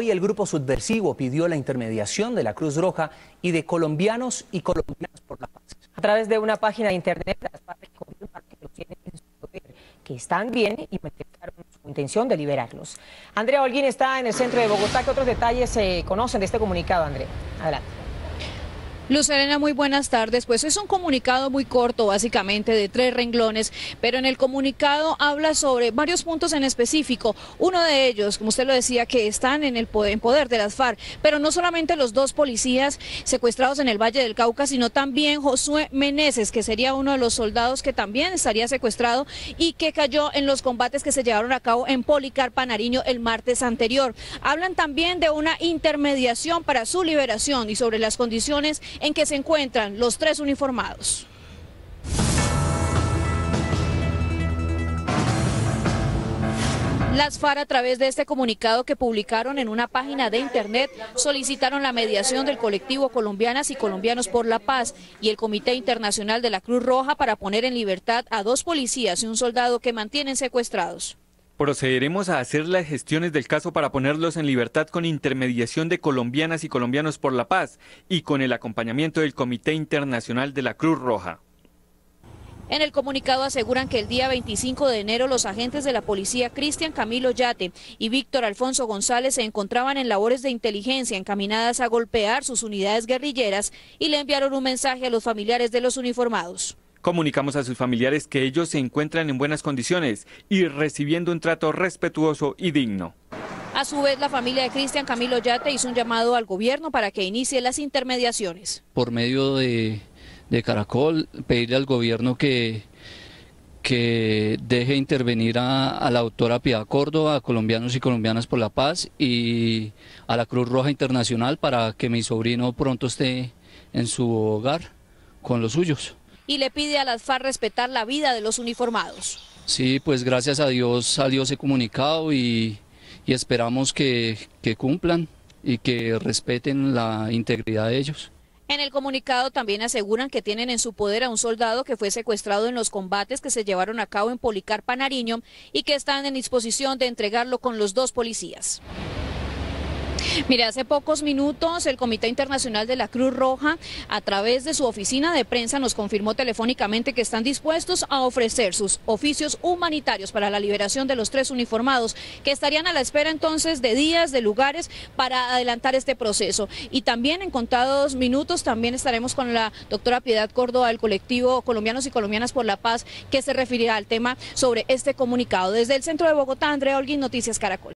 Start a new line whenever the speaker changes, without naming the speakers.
Hoy el grupo subversivo pidió la intermediación de la Cruz Roja y de colombianos y colombianas por la paz.
A través de una página de internet, las FARC que lo tienen en su poder, que están bien y manifestaron su intención de liberarlos. Andrea Holguín está en el centro de Bogotá. ¿Qué otros detalles se conocen de este comunicado, Andrea? Adelante.
Luz Serena, muy buenas tardes. Pues es un comunicado muy corto, básicamente de tres renglones, pero en el comunicado habla sobre varios puntos en específico. Uno de ellos, como usted lo decía, que están en el poder, en poder de las FARC, pero no solamente los dos policías secuestrados en el Valle del Cauca, sino también Josué Meneses, que sería uno de los soldados que también estaría secuestrado y que cayó en los combates que se llevaron a cabo en Policarpa Nariño el martes anterior. Hablan también de una intermediación para su liberación y sobre las condiciones en que se encuentran los tres uniformados. Las FARC a través de este comunicado que publicaron en una página de internet solicitaron la mediación del colectivo Colombianas y Colombianos por la Paz y el Comité Internacional de la Cruz Roja para poner en libertad a dos policías y un soldado que mantienen secuestrados.
Procederemos a hacer las gestiones del caso para ponerlos en libertad con intermediación de colombianas y colombianos por la paz y con el acompañamiento del Comité Internacional de la Cruz Roja.
En el comunicado aseguran que el día 25 de enero los agentes de la policía Cristian Camilo Yate y Víctor Alfonso González se encontraban en labores de inteligencia encaminadas a golpear sus unidades guerrilleras y le enviaron un mensaje a los familiares de los uniformados.
Comunicamos a sus familiares que ellos se encuentran en buenas condiciones y recibiendo un trato respetuoso y digno.
A su vez, la familia de Cristian Camilo Yate hizo un llamado al gobierno para que inicie las intermediaciones.
Por medio de, Caracol, pedirle al gobierno que, que deje intervenir a, a, la autora Piedad Córdoba, a Colombianos y Colombianas por la Paz y a la Cruz Roja Internacional para que mi sobrino pronto esté en su hogar con los suyos
y le pide a las FARC respetar la vida de los uniformados.
Sí, pues gracias a Dios salió ese comunicado y, y esperamos que, que cumplan y que respeten la integridad de ellos.
En el comunicado también aseguran que tienen en su poder a un soldado que fue secuestrado en los combates que se llevaron a cabo en Policarpa Nariño y que están en disposición de entregarlo con los dos policías. Mire, hace pocos minutos el Comité Internacional de la Cruz Roja, a través de su oficina de prensa, nos confirmó telefónicamente que están dispuestos a ofrecer sus oficios humanitarios para la liberación de los tres uniformados, que estarían a la espera entonces de días, de lugares, para adelantar este proceso. Y también en contados minutos también estaremos con la doctora Piedad Córdoba del colectivo Colombianos y Colombianas por la Paz, que se referirá al tema sobre este comunicado. Desde el centro de Bogotá, Andrea Holguín, Noticias Caracol.